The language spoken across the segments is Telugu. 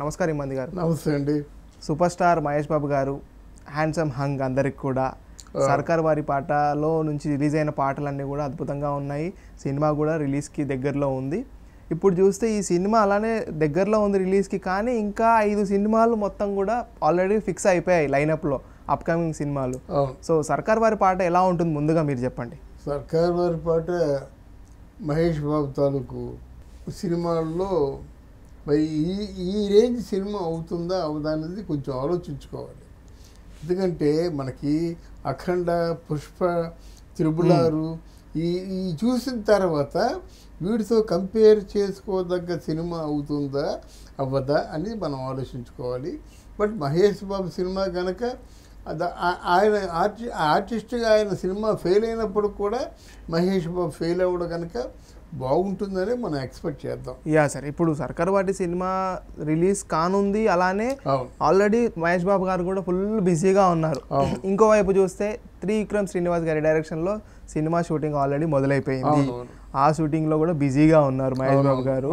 నమస్కారం ఇమ్మంది గారు. నమస్తే అండి. సూపర్ స్టార్ మహేష్ బాబు గారు హ్యాండ్సమ్ హంగ్ అందరికి కూడా. సర్కార్ వారి పాటలో నుంచి రిలీజ్ అయిన పాటలన్నీ కూడా అద్భుతంగా ఉన్నాయి. సినిమా కూడా రిలీజ్కి దగ్గరలో ఉంది. ఇప్పుడు చూస్తే ఈ సినిమా అలానే దగ్గరలో ఉంది రిలీజ్కి కానీ ఇంకా ఐదు సినిమాలు మొత్తం కూడా ఆల్రెడీ ఫిక్స్ అయిపోయాయి లైనప్లో అప్కమింగ్ సినిమాలు. సో సర్కార్ వారి పాట ఎలా ఉంటుంది ముందుగా మీరు చెప్పండి. సర్కార్ వారి పాట మహేష్ బాబు తాలూకు సినిమాల్లో మరి ఈ ఈ రేంజ్ సినిమా అవుతుందా అవుదా అనేది కొంచెం ఆలోచించుకోవాలి. ఎందుకంటే మనకి అఖండ పుష్ప త్రిబులారు ఈ ఈ చూసిన తర్వాత వీటితో కంపేర్ చేసుకోదగ్గ సినిమా అవుతుందా అవ్వదా అని మనం ఆలోచించుకోవాలి. బట్ మహేష్ బాబు సినిమా కనుక ఆయన ఆర్టి ఆర్టిస్ట్గా ఆయన సినిమా ఫెయిల్ అయినప్పుడు కూడా మహేష్ బాబు ఫెయిల్ అవ్వడం కనుక బాగుంటుందని మనం ఎక్స్పెక్ట్ చేద్దాం. యా సార్ ఇప్పుడు సర్కార్ వాటి సినిమా రిలీజ్ కానుంది అలానే ఆల్రెడీ మహేష్ బాబు గారు కూడా ఫుల్ బిజీగా ఉన్నారు. ఇంకోవైపు చూస్తే త్రివిక్రమ్ శ్రీనివాస్ గారి డైరెక్షన్లో సినిమా షూటింగ్ ఆల్రెడీ మొదలైపోయింది. ఆ షూటింగ్లో కూడా బిజీగా ఉన్నారు మహేష్ బాబు గారు.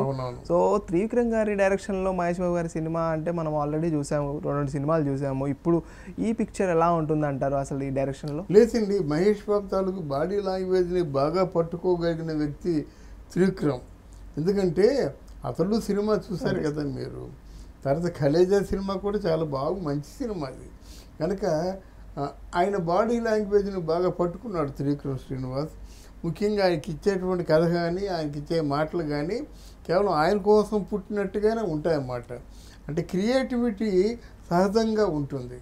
సో త్రివిక్రమ్ గారి డైరెక్షన్లో మహేష్ బాబు గారి సినిమా అంటే మనం ఆల్రెడీ చూసాము రెండు సినిమాలు చూసాము. ఇప్పుడు ఈ పిక్చర్ ఎలా ఉంటుంది అంటారు అసలు ఈ డైరెక్షన్లో? లేదండి మహేష్ బాబు తాలూకు బాడీ లాంగ్వేజ్ని బాగా పట్టుకోగలిగిన వ్యక్తి త్రివిక్రమ్. ఎందుకంటే అతడు సినిమా చూశారు కదా మీరు. తర్వాత ఖలేజా సినిమా కూడా చాలా బాగు మంచి సినిమా అది. కనుక ఆయన బాడీ లాంగ్వేజ్ని బాగా పట్టుకున్నాడు త్రివిక్రమ్ శ్రీనివాస్. ముఖ్యంగా ఆయనకి ఇచ్చేటువంటి కథ కానీ ఆయనకి ఇచ్చే మాటలు కానీ కేవలం ఆయన కోసం పుట్టినట్టుగానే ఉంటాయన్నమాట. అంటే క్రియేటివిటీ సహజంగా ఉంటుంది.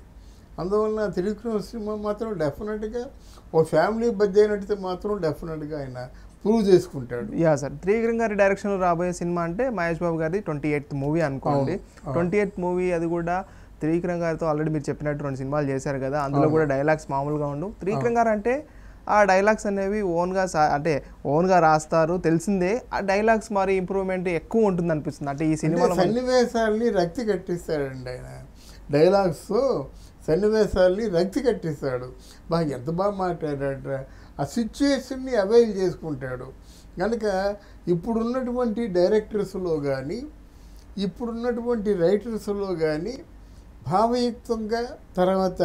అందువలన త్రివిక్రమ్ సినిమా మాత్రం డెఫినెట్గా ఓ ఫ్యామిలీ బద్ద అయినట్టయితే మాత్రం డెఫినెట్గా ఆయన ప్రూవ్ చేసుకుంటాడు. Yeah sir. త్రివిక్రమ్ గారి డైరెక్షన్లో రాబోయే సినిమా అంటే మహేష్ బాబు గారి ట్వంటీ ఎయిత్ మూవీ అనుకోండి. ట్వంటీ ఎయిత్ మూవీ అది కూడా త్రివిక్రమ్ గారితో ఆల్రెడీ మీరు చెప్పినట్టు రెండు సినిమాలు చేశారు కదా అందులో. కూడా డైలాగ్స్ మామూలుగా ఉండు త్రివిక్రమ్ గారు అంటే ఆ డైలాగ్స్ అనేవి ఓన్గా సా- అంటే ఓన్గా రాస్తారు తెలిసిందే. ఆ డైలాగ్స్ మరి ఇంప్రూవ్మెంట్ ఎక్కువ ఉంటుంది అనిపిస్తుంది. అంటే ఈ సినిమాలో సన్నివేశాలని రక్తి కట్టిస్తాడండి ఆయన. డైలాగ్స్ సన్నివేశాలని రక్తి కట్టిస్తాడు. బాగా ఎంత బాగా మాట్లాడాడ ఆ సిచ్యుయేషన్ని అవైల్ చేసుకుంటాడు. కనుక ఇప్పుడున్నటువంటి డైరెక్టర్స్లో కానీ ఇప్పుడున్నటువంటి రైటర్స్లో కానీ భావయుక్తంగా తర్వాత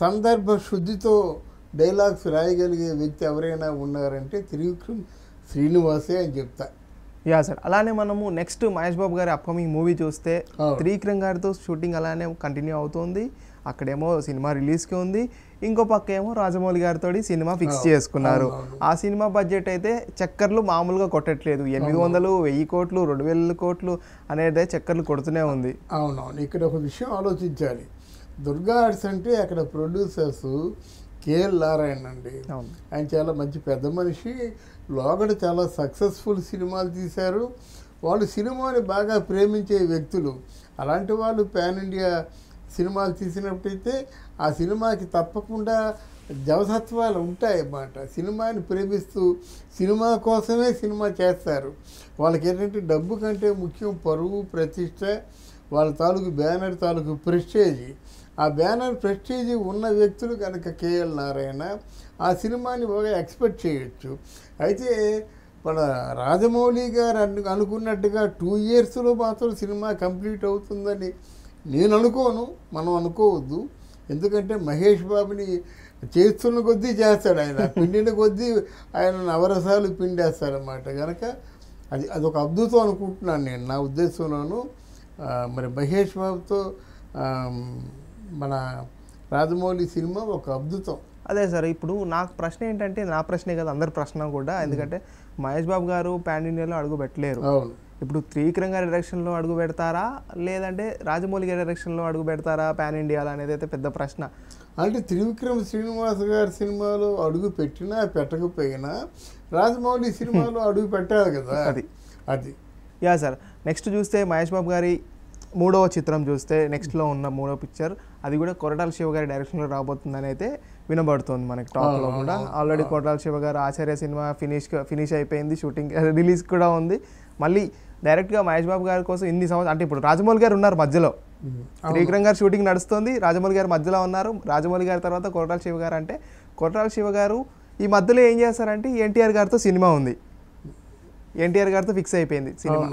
సందర్భ శుద్ధితో డైలాగ్స్ రాయగలిగే వ్యక్తి ఎవరైనా ఉన్నారంటే త్రివిక్రమ్ శ్రీనివాసే అని చెప్తా. యా సార్ అలానే మనము నెక్స్ట్ మహేష్ బాబు గారి అప్కమింగ్ మూవీ చూస్తే అవును. త్రివిక్రమ్ గారితో షూటింగ్ అలానే కంటిన్యూ అవుతుంది. అక్కడేమో సినిమా రిలీజ్కి ఉంది. ఇంకో పక్క ఏమో రాజమౌళి గారితో సినిమా ఫిక్స్ చేసుకున్నారు. అవును, ఆ సినిమా బడ్జెట్ అయితే చక్కర్లు మామూలుగా కొట్టట్లేదు. ఎనిమిది వందలు వెయ్యి కోట్లు రెండు వేల కోట్లు అనేది చక్కర్లు కొడుతూనే ఉంది. అవునవును. ఇక్కడ ఒక విషయం ఆలోచించాలి. దుర్గా ఆర్ట్స్ అంటే అక్కడ ప్రొడ్యూసర్స్ కేఎల్ నారాయణ అండి. ఆయన చాలా మంచి పెద్ద మనిషి. లోగడ చాలా సక్సెస్ఫుల్ సినిమాలు తీశారు. వాళ్ళు సినిమాని బాగా ప్రేమించే వ్యక్తులు. అలాంటి వాళ్ళు పాన్ ఇండియా సినిమాలు తీసినప్పుడైతే ఆ సినిమాకి తప్పకుండా జవసత్వాలు ఉంటాయి అన్నమాట సినిమాని ప్రేమిస్తూ సినిమా కోసమే సినిమా చేస్తారు. వాళ్ళకి ఏంటంటే డబ్బు కంటే ముఖ్యం పరువు ప్రతిష్ట వాళ్ళ తాలూకు బ్యానర్ తాలూకు ప్రెస్టేజ్. ఆ బ్యానర్ ప్రెస్టేజ్ ఉన్న వ్యక్తులు కనుక కేఎల్ నారాయణ ఆ సినిమాని బాగా ఎక్స్పెక్ట్ చేయొచ్చు. అయితే మన రాజమౌళి గారు అను అనుకున్నట్టుగా టూ ఇయర్స్లో మాత్రం సినిమా కంప్లీట్ అవుతుందని నేను అనుకోను మనం అనుకోవద్దు. ఎందుకంటే మహేష్ బాబుని చేస్తున్న కొద్దీ చేస్తాడు ఆయన. పిండిన కొద్దీ ఆయన నవరసాలు పిండేస్తాడనమాట కనుక అది అదొక అద్భుతం అనుకుంటున్నాను నేను. నా ఉద్దేశంలోను మరి మహేష్ బాబుతో మన రాజమౌళి సినిమా ఒక అద్భుతం. అదే సార్ ఇప్పుడు నాకు ప్రశ్న ఏంటంటే నా ప్రశ్నే కదా అందరి ప్రశ్న కూడా. ఎందుకంటే మహేష్ బాబు గారు పాన్ ఇండియాలో అడుగు పెట్టలేరు. అవును. ఇప్పుడు త్రివిక్రమ్ గారి డైరెక్షన్లో అడుగు పెడతారా? లేదంటే రాజమౌళి గారి డైరెక్షన్లో అడుగు పెడతారా పాన్ ఇండియాలో అనేది అయితే పెద్ద ప్రశ్న. అంటే త్రివిక్రమ్ శ్రీనివాస్ గారి సినిమాలో అడుగు పెట్టినా పెట్టకపోయినా రాజమౌళి సినిమాలో అడుగు పెట్టాలి కదా. అది. అది. యా సార్ నెక్స్ట్ చూస్తే మహేష్ బాబు గారి మూడవ చిత్రం చూస్తే నెక్స్ట్లో ఉన్న మూడో పిక్చర్ అది కూడా కొరటాల శివ గారి డైరెక్షన్లో రాబోతుందని అయితే వినబడుతుంది మనకి అవును, కూడా. ఆల్రెడీ కొరటాల శివ గారు ఆచార్య సినిమా ఫినిష్ ఫినిష్ అయిపోయింది షూటింగ్ రిలీజ్ కూడా ఉంది. మళ్ళీ డైరెక్ట్గా మహేష్ బాబు గారి కోసం ఇన్ని సంవత్సరాలు అంటే ఇప్పుడు రాజమౌళి గారు ఉన్నారు మధ్యలో. త్రివిక్రమ్ గారు షూటింగ్ నడుస్తుంది రాజమౌళి గారు మధ్యలో ఉన్నారు. రాజమౌళి గారి తర్వాత కొరటాల శివ గారు అంటే కొరటాల శివ గారు ఈ మధ్యలో ఏం చేస్తారంటే ఎన్టీఆర్ గారితో సినిమా ఉంది. ఎన్టీఆర్ గారితో ఫిక్స్ అయిపోయింది సినిమా.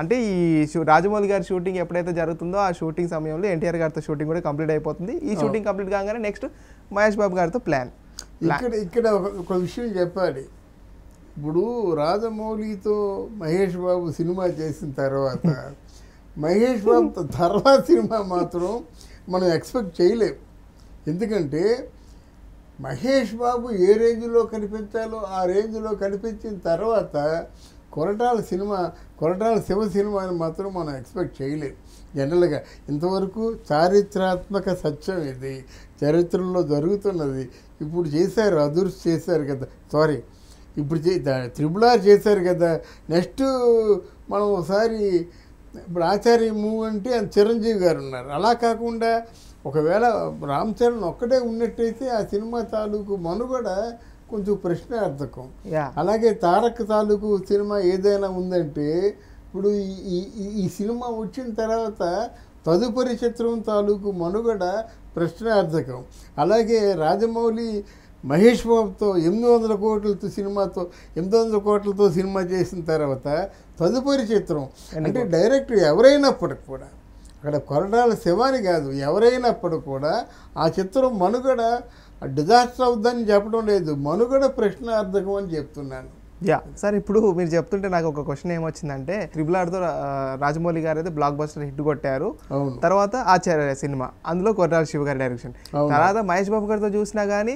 అంటే ఈ షూ- రాజమౌళి గారి షూటింగ్ ఎప్పుడైతే జరుగుతుందో ఆ షూటింగ్ సమయంలో ఎన్టీఆర్ గారితో షూటింగ్ కూడా కంప్లీట్ అయిపోతుంది. ఈ షూటింగ్ కంప్లీట్ కాగానే నెక్స్ట్ మహేష్ బాబు గారితో ప్లాన్. ఇక్కడ ఇక్కడ ఒక- ఒక విషయం చెప్పాలి. ఇప్పుడు రాజమౌళితో మహేష్ బాబు సినిమా చేసిన తర్వాత మహేష్ బాబు తర్వాత సినిమా మాత్రం మనం ఎక్స్పెక్ట్ చేయలేం. ఎందుకంటే మహేష్ బాబు ఏ రేంజ్లో కనిపించాలో ఆ రేంజ్లో కనిపించిన తర్వాత కొరటాల సినిమా కొరటాల శివ సినిమాని మాత్రం మనం ఎక్స్పెక్ట్ చేయలేం. జనరల్గా ఇంతవరకు చారిత్రాత్మక సత్యం ఇది. చరిత్రలో జరుగుతున్నది. ఇప్పుడు చేశారు అదుర్స్ చేశారు కదా సారీ. ఇప్పుడు చే త్రిబుల్ ఆర్ చేశారు కదా. నెక్స్ట్ మనం ఒకసారి ఇప్పుడు ఆచార్య మూవ్ అంటే చిరంజీవి గారు ఉన్నారు. అలా కాకుండా ఒకవేళ రామ్ చరణ్ ఒక్కడే ఉన్నట్టయితే ఆ సినిమా తాలూకు మనుగడ కొంచెం ప్రశ్నార్థకం అలాగే తారక్ తాలూకు సినిమా ఏదైనా ఉందంటే ఇప్పుడు ఈ- ఈ ఈ- ఈ సినిమా వచ్చిన తర్వాత తదుపరి చిత్రం తాలూకు మనుగడ ప్రశ్నార్థకం అలాగే రాజమౌళి మహేష్ బాబుతో ఎనిమిది వందల కోట్లతో సినిమాతో ఎనిమిది వందల కోట్లతో సినిమా చేసిన తర్వాత తదుపరి చిత్రం అంటే డైరెక్టర్ ఎవరైనప్పటికి కూడా అక్కడ కొరడాల శివాని కాదు ఎవరైనప్పటికి కూడా ఆ చిత్రం మనుగడ డిజాస్టర్ అవుద్దని చెప్పడం లేదు. మనుగడ ప్రశ్నార్థకం అని చెప్తున్నాను. యా సార్ ఇప్పుడు మీరు చెప్తుంటే నాకు ఒక క్వశ్చన్ ఏమొచ్చిందంటే ట్రిపుల్ ఆర్తో రాజమౌళి గారు అయితే బ్లాక్ బస్టర్ హిట్ కొట్టారు. తర్వాత ఆచార్య సినిమా అందులో కొట్టాల శివ గారి డైరెక్షన్. తర్వాత మహేష్ బాబు గారితో చూసినా కానీ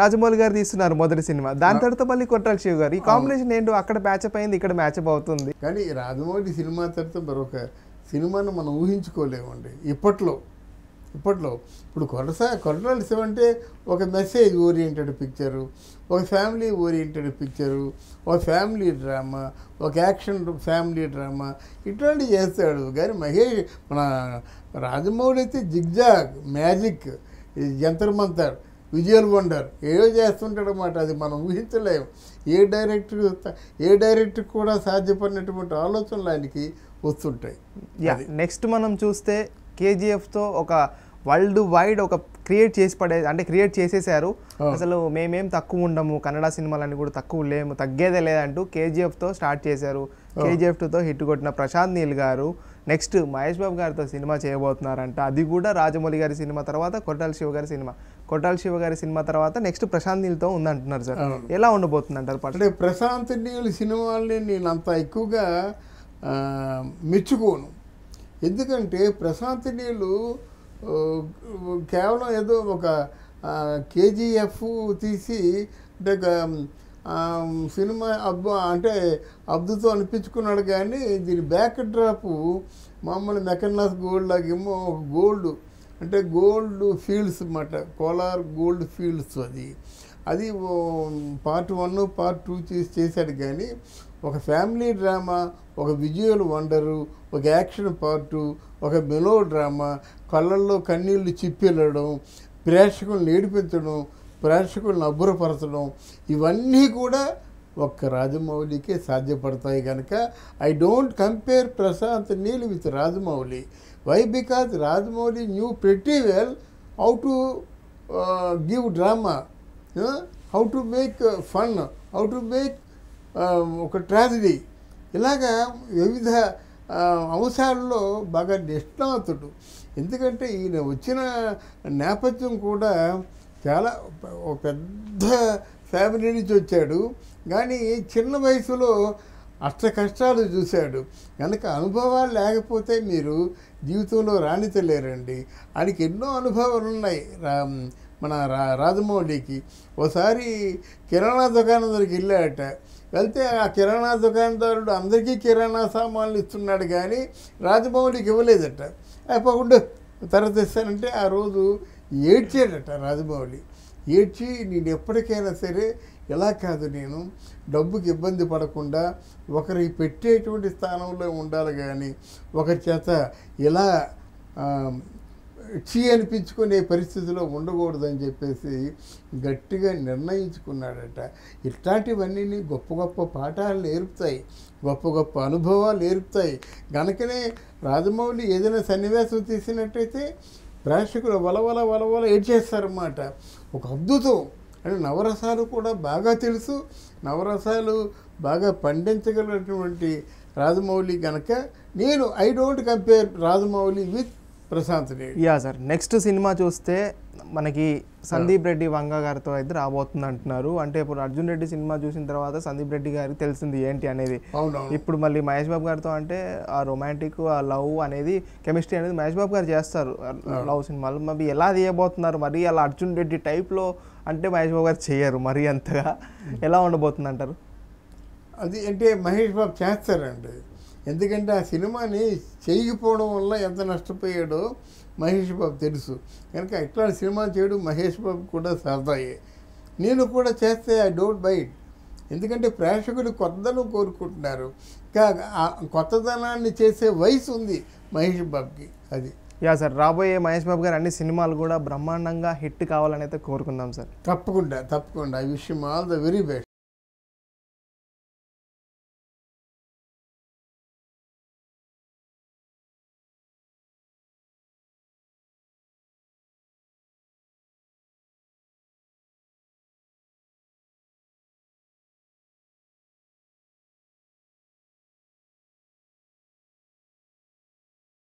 రాజమౌళి గారు తీస్తున్నారు మొదటి సినిమా. దాని తర్వాత మళ్ళీ కొట్టాల శివ గారు. ఈ కాంబినేషన్ ఏంటో అక్కడ మ్యాచప్ అయింది ఇక్కడ మ్యాచప్ అవుతుంది. కానీ రాజమౌళి సినిమా తర్వాత మరొక సినిమాను మనం ఊహించుకోలేమండి. ఇప్పట్లో ఇప్పట్లో ఇప్పుడు కొరసా కొరటాల అంటే ఒక మెసేజ్ ఓరియంటెడ్ పిక్చరు ఒక ఫ్యామిలీ ఓరియంటెడ్ పిక్చరు ఒక ఫ్యామిలీ డ్రామా ఒక యాక్షన్ ఫ్యామిలీ డ్రామా ఇట్లాంటివి చేస్తాడు. కానీ మహేష్ మన రాజమౌళి అయితే జిగ్జాగ్ మ్యాజిక్ ఈ జంతర్ మంతర్ విజువల్ వండర్ ఏదో చేస్తుంటాడనమాట అది మనం ఊహించలేము ఏ డైరెక్టర్ ఏ డైరెక్టర్ కూడా సాధ్యపడినటువంటి ఆలోచనలు ఆయనకి వస్తుంటాయి. యా నెక్స్ట్ మనం చూస్తే KGF తో ఒక వరల్డ్ వైడ్ ఒక క్రియేట్ చేసి పడే అంటే క్రియేట్ చేసేసారు. అసలు మేమేం తక్కువ ఉండము కన్నడ సినిమాలన్నీ కూడా తక్కువ లేము తగ్గేదే లేదంటూ KGF తో స్టార్ట్ చేశారు. కేజీఎఫ్తో హిట్ కొట్టిన ప్రశాంత్ నీల్ గారు. నెక్స్ట్ మహేష్ బాబు గారితో సినిమా చేయబోతున్నారంట. అది కూడా రాజమౌళి గారి సినిమా తర్వాత కొట్టాల శివ గారి సినిమా. కొట్టాల శివ గారి సినిమా తర్వాత నెక్స్ట్ ప్రశాంత్ నీల్తో ఉందంటున్నారు సార్. ఎలా ఉండబోతుంది అంటారు అంటే ప్రశాంత్ నీళ్ళ సినిమాల్ని నేను అంత ఎక్కువగా మెచ్చుకోను. ఎందుకంటే ప్రశాంత్ నీళ్ళు కేవలం ఏదో ఒక కేజీఎఫ్ తీసి అంటే సినిమా అబ్బు అంటే అబ్దుతో అనిపించుకున్నాడు కానీ దీని బ్యాక్ డ్రాప్ మామూలు మెకన్నాస్ గోల్డ్ లాగేమో ఒక గోల్డ్. అంటే గోల్డ్ ఫీల్డ్స్ అన్నమాట. కోలార్ గోల్డ్ ఫీల్డ్స్ అది. అది పార్ట్ వన్ పార్ట్ టూ చేసి చేశాడు కానీ ఒక ఫ్యామిలీ డ్రామా ఒక విజువల్ వండరు ఒక యాక్షన్ పార్టు ఒక మెలో డ్రామా కళ్ళల్లో కన్నీళ్ళు చిప్పెళ్ళడం ప్రేక్షకులను ఏడిపించడం ప్రేక్షకులను అబ్బురపరచడం ఇవన్నీ కూడా ఒక్క రాజమౌళికే సాధ్యపడతాయి కనుక I don't compare Prashanth Neel with Rajamouli. Why because Rajamouli knew pretty well how to give drama how to make fun how to make ఒక ట్రాజడీ ఇలాగా వివిధ uh, అంశాల్లో బాగా నిష్ణాతుడు. ఎందుకంటే ఈయన వచ్చిన నేపథ్యం కూడా చాలా ఒక పెద్ద ఫ్యామిలీ నుంచి వచ్చాడు. కానీ చిన్న వయసులో అష్ట కష్టాలు చూశాడు. కనుక అనుభవాలు లేకపోతే మీరు జీవితంలో రాణితలేరండి. ఆయనకి ఎన్నో అనుభవాలు ఉన్నాయి. రా మన రా రాజమౌళికి. ఒకసారి కిరాణా దుకాణం దగ్గరికి వెళ్ళాడట. వెళ్తే ఆ కిరాణా దుకాణదారుడు అందరికీ కిరాణా సామాన్లు ఇస్తున్నాడు కానీ రాజమౌళికి ఇవ్వలేదట. అయిపోకుండా తర్వాత ఇస్తానంటే ఆ రోజు ఏడ్చాడట రాజమౌళి. ఏడ్చి నేను ఎప్పటికైనా సరే ఎలా కాదు నేను డబ్బుకి ఇబ్బంది పడకుండా ఒకరికి పెట్టేటువంటి స్థానంలో ఉండాలి కానీ ఒకరి చేత ఇలా చీ అనిపించుకునే పరిస్థితిలో ఉండకూడదని చెప్పేసి గట్టిగా నిర్ణయించుకున్నాడట. ఇట్లాంటివన్నీ గొప్ప గొప్ప పాఠాలు నేర్పుతాయి. గొప్ప గొప్ప అనుభవాలు నేర్పుతాయి. గనకనే రాజమౌళి ఏదైనా సన్నివేశం తీసినట్టయితే ప్రేక్షకులు వలవల వలవల ఏడ్చేస్తారన్నమాట. ఒక అద్భుతం. అంటే నవరసాలు కూడా బాగా తెలుసు. నవరసాలు బాగా పండించగలిగినటువంటి రాజమౌళి కనుక నేను I don't compare Rajamouli with Prashanth yeah sir next cinema చూస్తే మనకి సందీప్ రెడ్డి వంగ గారితో అయితే రాబోతుంది అంటున్నారు అంటే ఇప్పుడు అర్జున్ రెడ్డి సినిమా చూసిన తర్వాత సందీప్ రెడ్డి గారికి తెలిసింది ఏంటి అనేది. ఇప్పుడు మళ్ళీ మహేష్ బాబు గారితో అంటే ఆ రొమాంటిక్ ఆ లవ్ అనేది కెమిస్ట్రీ అనేది మహేష్ బాబు గారు చేస్తారు. లవ్ సినిమాలు. మరి ఎలా తీయబోతున్నారు? మరి అలా అర్జున్ రెడ్డి టైప్లో అంటే మహేష్ బాబు గారు చేయరు మరీ అంతగా. ఎలా ఉండబోతుంది అంటారు అది అంటే మహేష్ బాబు చేస్తారండి. ఎందుకంటే ఆ సినిమాని చేయకపోవడం వల్ల ఎంత నష్టపోయాడో మహేష్ బాబు తెలుసు. కనుక ఇట్లాంటి సినిమాలు చేయడం మహేష్ బాబు కూడా సరదాయే. నేను కూడా చేస్తే ఐ డోంట్ బైట్ ఎందుకంటే ప్రేక్షకులు కొత్తదనం కోరుకుంటున్నారు. కొత్తదనాన్ని చేసే వయసు ఉంది మహేష్ బాబుకి అది. యా సార్ రాబోయే మహేష్ బాబు గారు అన్ని సినిమాలు కూడా బ్రహ్మాండంగా హిట్ కావాలని అయితే కోరుకుందాం సార్. తప్పకుండా తప్పకుండా. I wish all the very best.